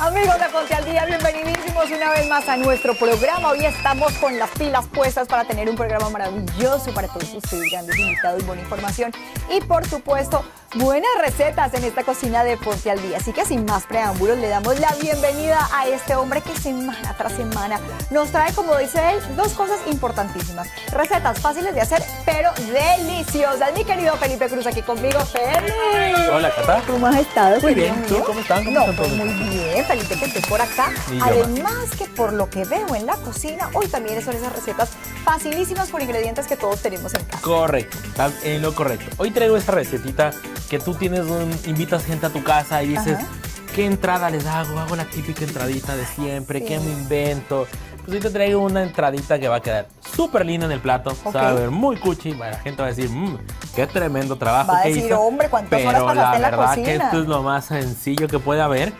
Amigos de Ponte al Día, bienvenidísimos una vez más a nuestro programa. Hoy estamos con las pilas puestas para tener un programa maravilloso para todos ustedes, grandes invitados, buena información y por supuesto buenas recetas en esta cocina de Ponte al Día. Así que sin más preámbulos le damos la bienvenida a este hombre que semana tras semana nos trae, como dice él, dos cosas importantísimas. Recetas fáciles de hacer, pero deliciosas. Mi querido Felipe Cruz aquí conmigo. Felipe. Hola, Cata. ¿Cómo has estado? Muy bien. ¿Tú cómo estás? ¿Cómo no, están pues todos? muy bien, Felipe, que por acá. Y Además que por lo que veo en la cocina, hoy también son esas recetas facilísimas con ingredientes que todos tenemos en casa. Correcto, estás en lo correcto. Hoy traigo esta recetita que tú tienes un, invitas gente a tu casa y dices, Ajá. ¿qué entrada les hago? Hago la típica entradita de siempre, Sí. ¿qué me invento? Pues hoy te traigo una entradita que va a quedar súper linda en el plato, Ok. se va a ver muy cuchi, la gente va a decir, "Mm, qué tremendo trabajo Va a que decir, hizo". "Hombre, ¿cuántas Pero horas pasaste la en la verdad que esto es lo más sencillo que puede haber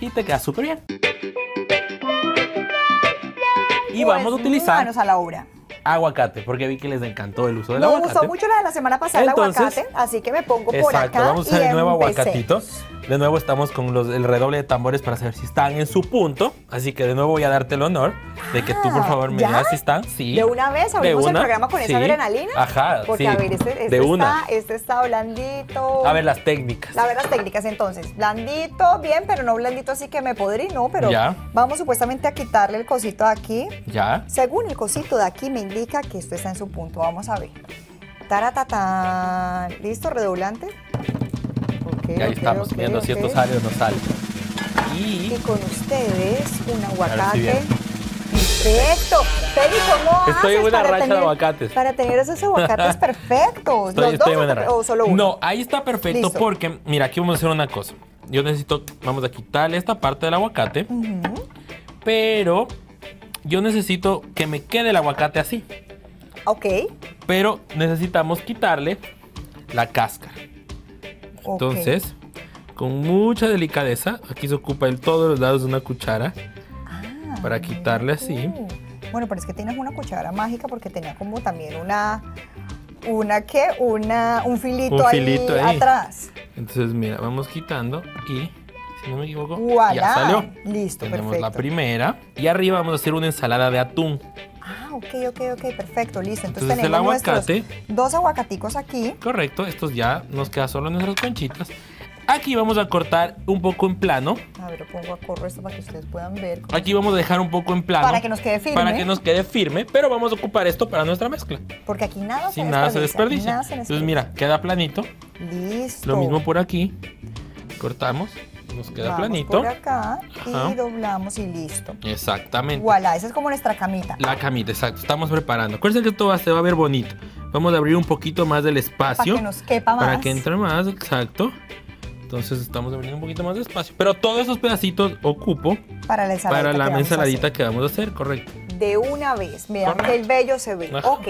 y te queda súper bien. Y Pues, vamos a utilizar Manos a la obra. Aguacate, porque vi que les encantó el uso del Me aguacate. gustó mucho la de la semana pasada, Entonces, el aguacate, así que me pongo por Exacto, acá vamos a hacer el nuevo empecé. aguacatito. De nuevo estamos con los, el redoble de tambores para saber si están en su punto. Así que de nuevo voy a darte el honor de que tú por Ah, favor me ¿ya? digas si están. Sí. De una vez De abrimos el una, programa con esa adrenalina. Ajá, Porque sí, a ver, este, este de una. Está, este está blandito. A ver las técnicas. A ver las técnicas entonces. Blandito, bien, pero no blandito así que me podrí, no, pero Ya. vamos supuestamente a quitarle el cosito de aquí. Ya. Según el cosito de aquí me indica que esto está en su punto. Vamos a ver. Taratatán. ¿Listo? Redoblante. Y ahí estamos ok, viendo si esto sale o no sale. Y Y con ustedes un aguacate. si Perfecto. ¿cómo Estoy en una racha de aguacates. Para tener esos aguacates perfectos. estoy, ¿Los estoy dos en o- buena o, racha. solo uno? No, ahí está perfecto Listo. porque, mira, aquí vamos a hacer una cosa. Yo necesito, vamos a quitarle esta parte del aguacate, pero yo necesito que me quede el aguacate así. Ok. Pero necesitamos quitarle la cáscara. ok. Entonces, con mucha delicadeza, aquí se ocupa el todos los lados de una cuchara Ah, para quitarle así. Bueno, pero es que tienes una cuchara mágica porque tenía como también una. ¿Una qué? Una, un filito, Un ahí, filito ahí. atrás. Entonces, mira, vamos quitando y, si no me equivoco, ya salió. Listo, Tenemos la primera. Y arriba vamos a hacer una ensalada de atún. Ah, ok, ok, ok, perfecto, listo. Entonces, Entonces, el tenemos aguacate. dos aguacaticos aquí. Correcto, estos ya nos queda solo nuestras conchitas. Aquí vamos a cortar un poco en plano. A ver, lo pongo a correr esto para que ustedes puedan ver. Aquí vamos a dejar un poco en plano. Para que nos quede firme. Para que nos quede firme, pero vamos a ocupar esto para nuestra mezcla. Porque aquí nada se nada se desperdicia. Nada se Entonces, mira, queda planito. Listo. Lo mismo por aquí. Cortamos. Nos queda Vamos planito. por acá Ajá. y doblamos y listo. Exactamente. Voilà, esa es como nuestra camita. La camita, exacto. Estamos preparando. Acuérdense que esto va, se va a ver bonito. Vamos a abrir un poquito más del espacio. Para que nos quepa más. Para que entre más, exacto. Entonces estamos abriendo un poquito más de espacio. Pero todos esos pedacitos ocupo Para la ensaladita. para que la vamos a ensaladita hacer. que vamos a hacer, correcto. De una vez. Vean que el bello se ve. Ajá. Ok.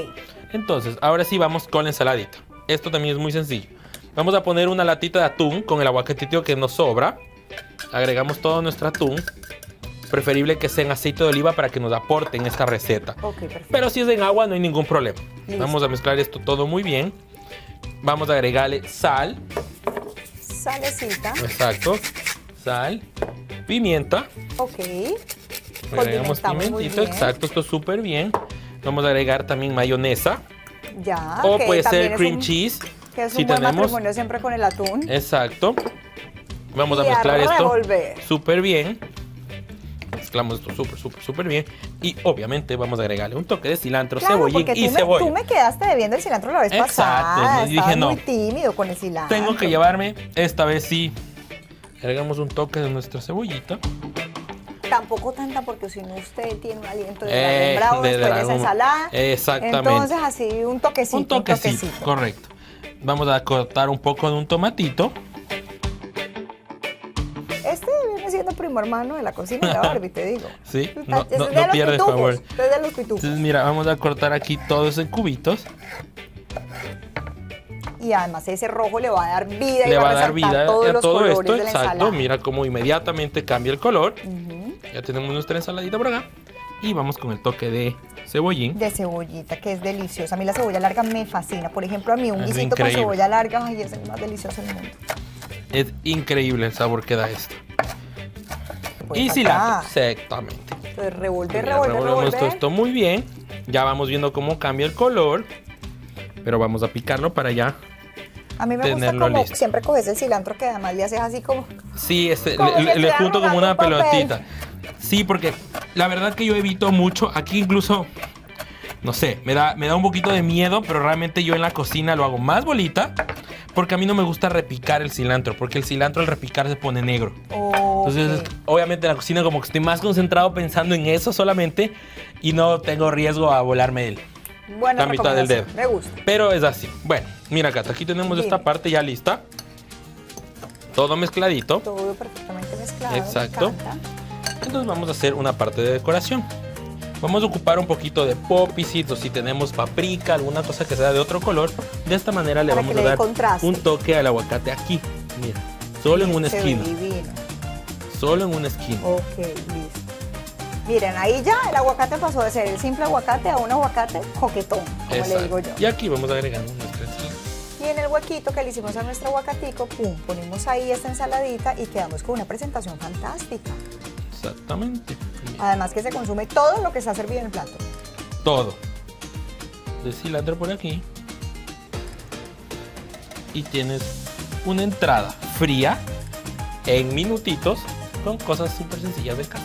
Entonces, ahora sí vamos con la ensaladita. Esto también es muy sencillo. Vamos a poner una latita de atún con el aguacatito que nos sobra. Agregamos todo nuestro atún. Preferible que sea en aceite de oliva para que nos aporte en esta receta. Ok, perfecto. Pero si es en agua no hay ningún problema. Listo. Vamos a mezclar esto todo muy bien. Vamos a agregarle sal. Salecita. Exacto. Sal. Pimienta. Ok. Agregamos pimentito. Exacto. Esto súper bien. Vamos a agregar también mayonesa. Ya. o puede ser cream un- cheese. Que es si un buen tenemos. matrimonio siempre con el atún. Exacto. Vamos a Y a mezclar esto súper bien. Mezclamos esto súper, súper, súper bien. Y obviamente vamos a agregarle un toque de cilantro, Claro, cebollín y me, cebolla. tú me quedaste debiendo el cilantro la vez Exacto, pasada. y dije, no. muy tímido con el cilantro. Tengo que llevarme, esta vez sí. Agregamos un toque de nuestra cebollita. Tampoco tanta porque si no usted tiene un aliento de Eh, bravo de después de esa ensalada. Exactamente. Entonces así un toquecito. un toquecito, correcto. Vamos a cortar un poco de un tomatito. Hermano de la cocina de la Barbie, te digo. Sí, no, es no- de no los pierde pitufos, favor. Los. Entonces, mira, vamos a cortar aquí todos en cubitos. Y además ese rojo le va a dar vida y Le va va a dar vida todos a los todo colores esto. de la Exacto. ensalada. Mira cómo inmediatamente cambia el color. Ya tenemos nuestra ensaladita por acá. Y vamos con el toque de cebollín. De cebollita, que es deliciosa. A mí la cebolla larga me fascina. Por ejemplo, a mí un Es guisito con cebolla larga, ay, es el más delicioso del mundo. Es increíble el sabor que da esto. Y cilantro, exactamente. Entonces, revolver, Mira, revolver, revolvemos revolver. todo esto muy bien. Ya vamos viendo cómo cambia el color. Pero vamos a picarlo para ya. A mí me gusta como listo. siempre coges el cilantro que además le haces así como... Sí, este, Como le, si le- junto como una un pelotita. Sí, porque la verdad que yo evito mucho. Aquí incluso, no sé, me da, me da un poquito de miedo, pero realmente yo en la cocina lo hago más bolita. Porque a mí no me gusta repicar el cilantro, porque el cilantro al repicar se pone negro. Entonces, obviamente en la cocina como que estoy más concentrado pensando en eso solamente y no tengo riesgo a volarme el, Buena la mitad del dedo. Me gusta. Pero es así. Bueno, mira Cata, aquí tenemos esta parte ya lista. Todo mezcladito. Todo perfectamente mezclado. me Exacto. Entonces vamos a hacer una parte de decoración. Vamos a ocupar un poquito de poppy seeds o si tenemos paprika, alguna cosa que sea de otro color. De esta manera le vamos a dar contraste. un toque al aguacate aquí. Mira, solo en una esquina. divino. Solo en una esquina. Ok, listo. Miren, ahí ya el aguacate pasó de ser el simple aguacate a un aguacate coquetón, como le digo yo. Y aquí vamos agregando nuestras Y en el huequito que le hicimos a nuestro aguacatico, pum, ponemos ahí esta ensaladita y quedamos con una presentación fantástica. Exactamente. Además que se consume todo lo que está servido en el plato. Todo. De cilantro por aquí. Y tienes una entrada fría en minutitos con cosas súper sencillas de casa.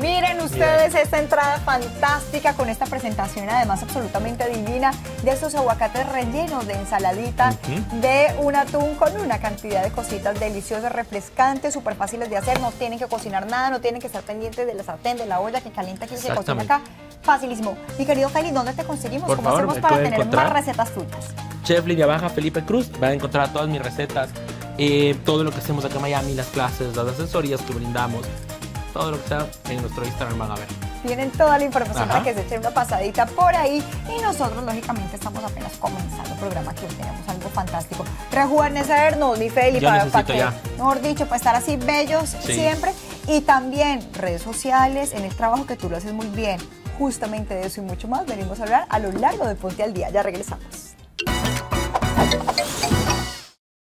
Miren ustedes esta entrada fantástica con esta presentación además absolutamente divina de estos aguacates rellenos de ensaladita, de un atún con una cantidad de cositas deliciosas, refrescantes, súper fáciles de hacer, no tienen que cocinar nada, no tienen que estar pendientes de la sartén, de la olla que calienta aquí y se cocina acá. Facilísimo. Mi querido Feli, ¿dónde te conseguimos? Por ¿Cómo favor, hacemos para tener encontrar. más recetas tuyas? Chef Línea Baja Felipe Cruz, van a encontrar todas mis recetas, eh, todo lo que hacemos acá en Miami, las clases, las asesorías que brindamos, todo lo que sea en nuestro Instagram van a ver. Tienen toda la información Ajá. para que se echen una pasadita por ahí. Y nosotros, lógicamente, estamos apenas comenzando el programa que hoy tenemos algo fantástico. Rejuvenecernos, mi Feli, Yo para, que, ya. mejor dicho, para estar así bellos Sí. siempre. Y también redes sociales, en el trabajo que tú lo haces muy bien. Justamente de eso y mucho más venimos a hablar a lo largo de Ponte al Día. Ya regresamos.